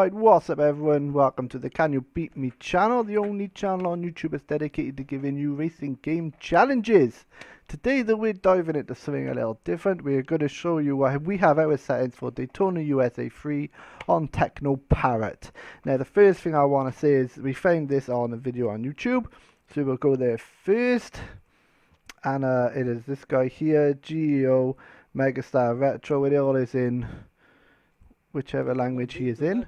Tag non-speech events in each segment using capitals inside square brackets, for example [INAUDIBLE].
Right, what's up everyone? Welcome to the Can You Beat Me channel, the only channel on YouTube that's dedicated to giving you racing game challenges. Today though we're diving into something a little different. We're going to show you what we have our settings for Daytona USA 3 on Techno Parrot. Now the first thing I want to say is we found this on a video on YouTube, so we'll go there first. And uh, it is this guy here, GEO Megatest Retro, it all is in whichever language he is in,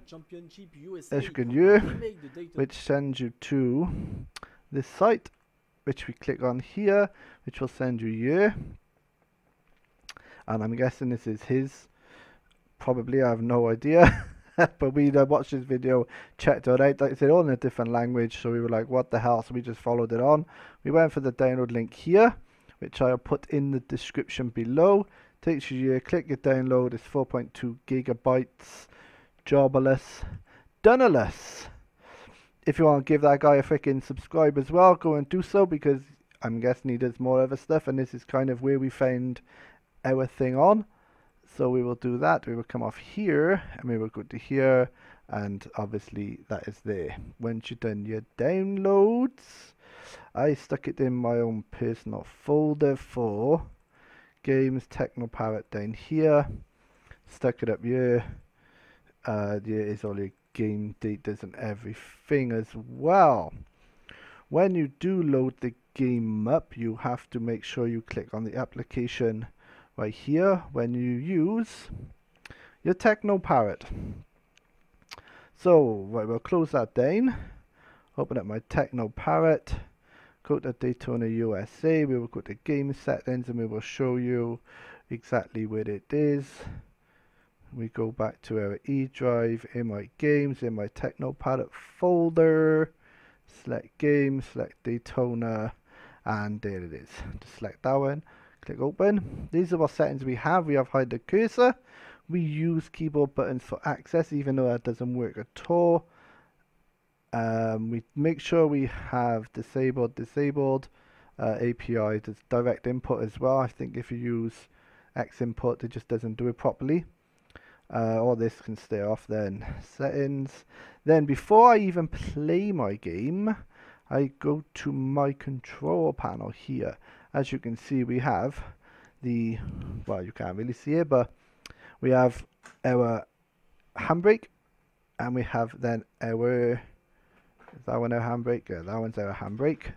Escanu, which sends you to this site, which we click on here, which will send you here. And I'm guessing this is his, probably, I have no idea. [LAUGHS] but we uh, watched this video, checked it out, like I said, all in a different language, so we were like, what the hell, so we just followed it on. We went for the download link here, which I'll put in the description below. Takes you here, click your download, it's 4.2 gigabytes, jobless, doneless. If you want to give that guy a freaking subscribe as well, go and do so because I'm guessing he does more other stuff and this is kind of where we found our thing on. So we will do that. We will come off here and we will go to here and obviously that is there. Once you've done your downloads, I stuck it in my own personal folder for games TeknoParrot down here. Stuck it up here. Uh, there is all your game data and everything as well. When you do load the game up you have to make sure you click on the application right here when you use your TeknoParrot so right, we'll close that down. Open up my TeknoParrot go to Daytona USA we will go to game settings and we will show you exactly where it is. We go back to our E drive in my games in my TeknoParrot folder. Select game select Daytona and there it is. Just select that one click open. These are what settings we have. We have hide the cursor. We use keyboard buttons for access even though that doesn't work at all um, we make sure we have disabled disabled uh, API direct input as well. I think if you use X input it just doesn't do it properly. Uh, all this can stay off then. Settings. Then before I even play my game I go to my control panel here. As you can see we have the well you can't really see it but we have our handbrake and we have then our is that one our handbrake? Yeah, that one's our handbrake.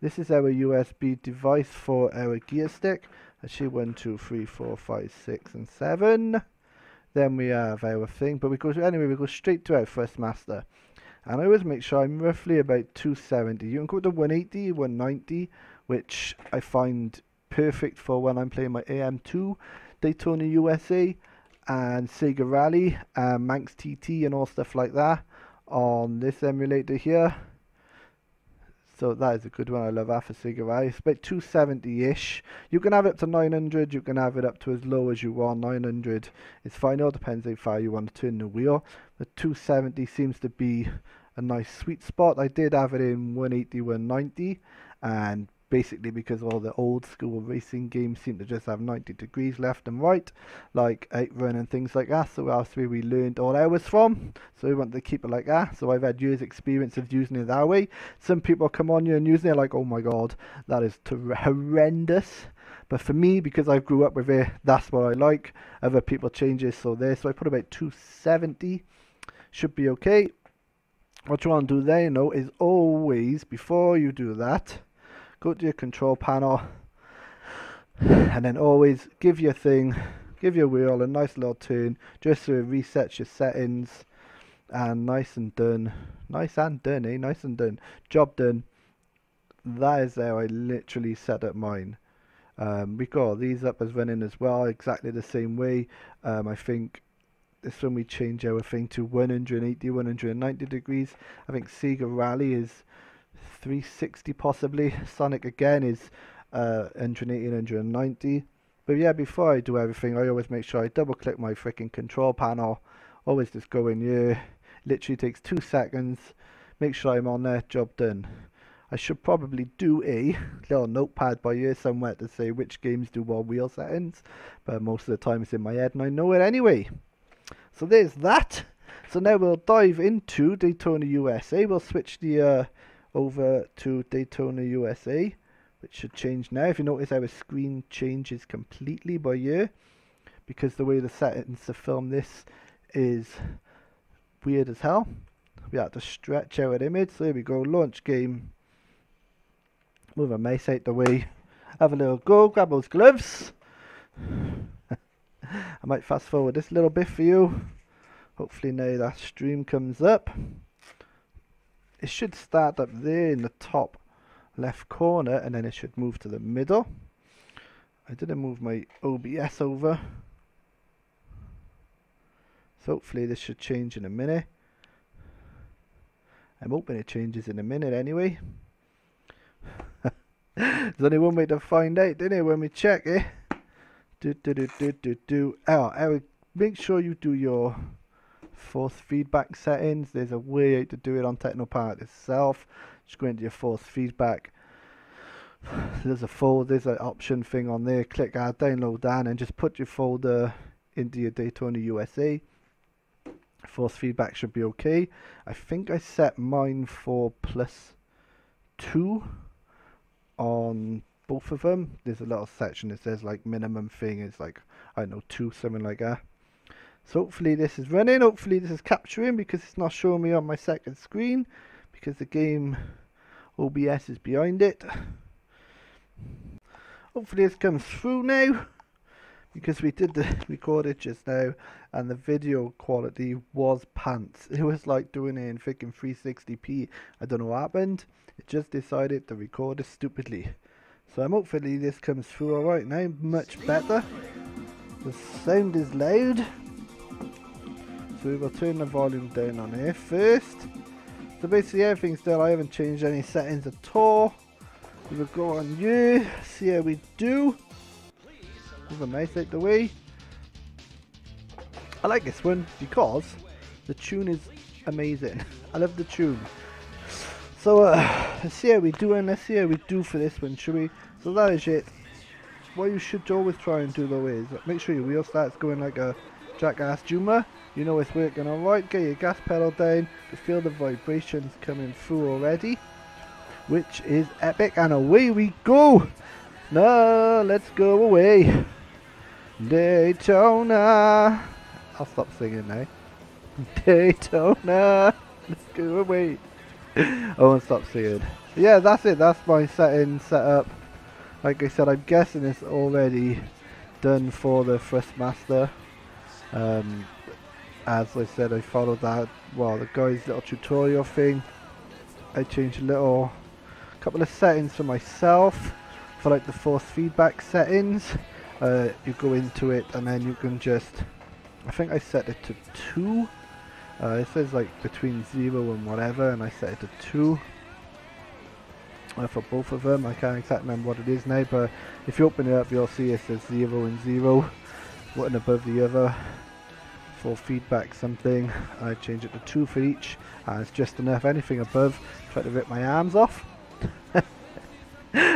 This is our USB device for our gear stick. Actually, one, two, three, four, five, six, and seven. Then we have our thing, but we go anyway. We go straight to our Thrustmaster, and I always make sure I'm roughly about 270. You can go to 180, 190, which I find perfect for when I'm playing my AM2 Daytona USA and Sega Rally, and Manx TT, and all stuff like that on this emulator here. So that is a good one. I love Alpha Cigarette. It's about 270-ish. You can have it up to 900. You can have it up to as low as you want. 900 is fine. It all depends how far you want to turn the wheel. The 270 seems to be a nice sweet spot. I did have it in 180, 190. And basically because all the old school racing games seem to just have 90 degrees left and right, like Outrun and things like that. So that's where we learned all ours from. So we want to keep it like that. So I've had years experience of using it that way. Some people come on you and using it like, oh my god, that is [LAUGHS] horrendous. But for me, because I grew up with it, that's what I like. Other people change it, so there. So I put about 270. Should be okay. What you want to do there, you know, is always, before you do that, go to your control panel and then always give your thing give your wheel a nice little turn just so it resets your settings and nice and done. Nice and done eh? Nice and done. Job done. That is how I literally set up mine. Um, we got these up as running as well exactly the same way. Um, I think this one we change our thing to 180 190 degrees. I think Sega Rally is 360 possibly. Sonic again is uh, 180 and 190. But yeah, before I do everything, I always make sure I double click my freaking control panel. Always just go in here. Literally takes two seconds. Make sure I'm on there. Job done. I should probably do a little notepad by here somewhere to say which games do what wheel settings. But most of the time it's in my head and I know it anyway. So there's that. So now we'll dive into Daytona USA. We'll switch the uh, over to Daytona USA, which should change now. If you notice, our screen changes completely by year because the way the settings to film this is weird as hell. We have to stretch our image. So here we go, launch game. Move a mouse out the way. Have a little go, grab those gloves. [LAUGHS] I might fast forward this little bit for you. Hopefully now that stream comes up. It should start up there in the top left corner and then it should move to the middle. I didn't move my OBS over. So hopefully this should change in a minute. I'm hoping it changes in a minute anyway. [LAUGHS] There's only one way to find out, didn't it, when we check it. Do do do do do do. Oh, Eric, make sure you do your force feedback settings. There's a way to do it on TeknoParrot itself. Just go into your force feedback. [SIGHS] There's a folder, there's an option thing on there. Click add, download that, and just put your folder into your Daytona USA. Force feedback should be okay. I think I set mine for plus two on both of them. There's a little section that says like minimum thing is like, I don't know, two, something like that. So hopefully this is running, hopefully this is capturing because it's not showing me on my second screen because the game OBS is behind it. Hopefully this comes through now because we did the record it just now and the video quality was pants. [LAUGHS] It was like doing it in freaking 360p. I don't know what happened. It just decided to record it stupidly. So I'm hopefully this comes through alright now, much better. The sound is loud. So we will turn the volume down on here first. So basically everything's still, I haven't changed any settings at all. We will go on you, see how we do. Move a mouse out the way. I like this one because the tune is amazing. [LAUGHS] I love the tune. So uh, let's see how we do and let's see how we do for this one, shall we? So that is it. What you should always try and do though is make sure your wheel starts going like a jackass Juma. You know it's working alright. Get your gas pedal down. You feel the vibrations coming through already. Which is epic and away we go. No, let's go away. Daytona. I'll stop singing now. [LAUGHS] Daytona. Let's go away. I won't stop singing. Yeah, that's it. That's my setting set up. Like I said, I'm guessing it's already done for the Thrustmaster. Um, as I said, I followed that, well, the guy's little tutorial thing. I changed a little, couple of settings for myself, for like the force feedback settings. Uh, you go into it and then you can just, I think I set it to 2. Uh, it says like between 0 and whatever, and I set it to 2. Uh, for both of them, I can't exactly remember what it is now, but if you open it up you'll see it says 0 and 0, one above the other for feedback something. I change it to two for each, and it's just enough. Anything above, try to rip my arms off. [LAUGHS] and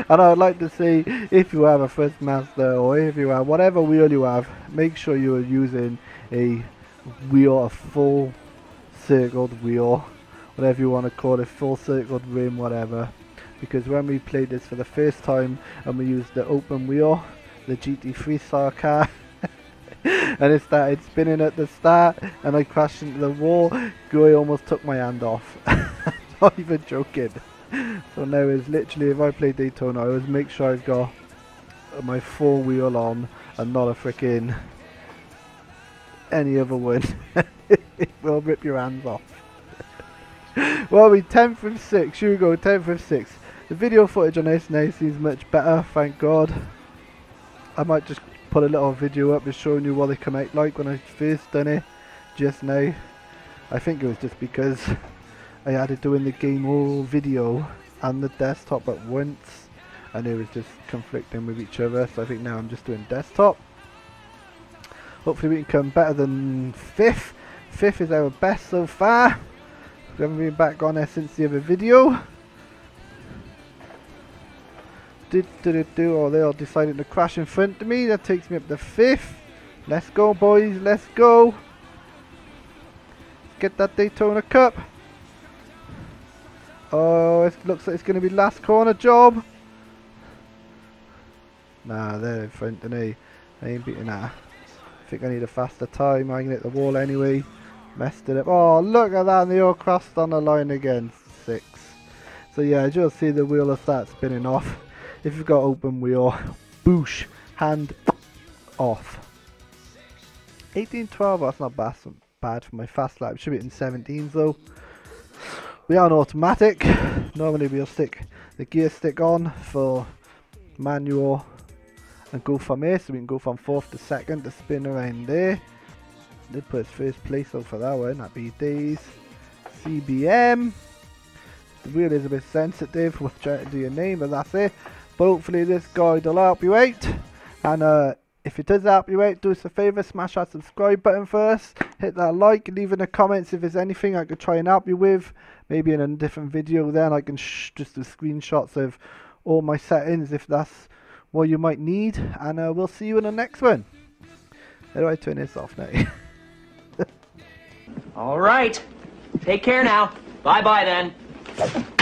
I would like to say, if you have a Thrustmaster or if you have whatever wheel you have, make sure you are using a wheel, a full circled wheel, whatever you want to call it, full circled rim, whatever. Because when we played this for the first time and we used the open wheel, the GT3 Star car. [LAUGHS] and it started spinning at the start and I crashed into the wall. Guy almost took my hand off. [LAUGHS] Not even joking. So now is literally if I play Daytona I always make sure I've got my four wheel on and not a freaking any other one. [LAUGHS] it will rip your hands off. well we 10th of 6, here we go, 10th of 6. The video footage on this now seems much better, thank god. I might just put a little video up just showing you what they come out like when I first done it just now. I think it was just because I had added doing the game all video and the desktop at once and it was just conflicting with each other so I think now I'm just doing desktop. Hopefully we can come better than 5th. 5th is our best so far. We haven't been back on there since the other video. Did it do? Oh, they all decided to crash in front of me. That takes me up to fifth. Let's go, boys. Let's go. get that Daytona Cup. Oh, it looks like it's going to be last corner job. Nah, they're in front of me. I ain't beating that. I think I need a faster time. I can hit the wall anyway. Messed it up. Oh, look at that. They all crossed on the line again. Six. So yeah, as you'll see, the wheel will start spinning off. If you've got open wheel, boosh, hand off. 1812, that's not bad, bad for my fast lap. Should be in 17s though. We are an automatic. Normally we'll stick the gear stick on for manual and go from here so we can go from fourth to second to spin around there. Did put his first place out for that one, That'd be days. CBM. The wheel is a bit sensitive with trying to do your name, but that's it. But hopefully this guide will help you out. And uh, if it does help you out, do us a favour, smash that subscribe button first. Hit that like, leave in the comments if there's anything I could try and help you with. Maybe in a different video then I can just do screenshots of all my settings if that's what you might need. And uh, we'll see you in the next one. How do I turn this off now? [LAUGHS] All right. Take care now. Bye bye then.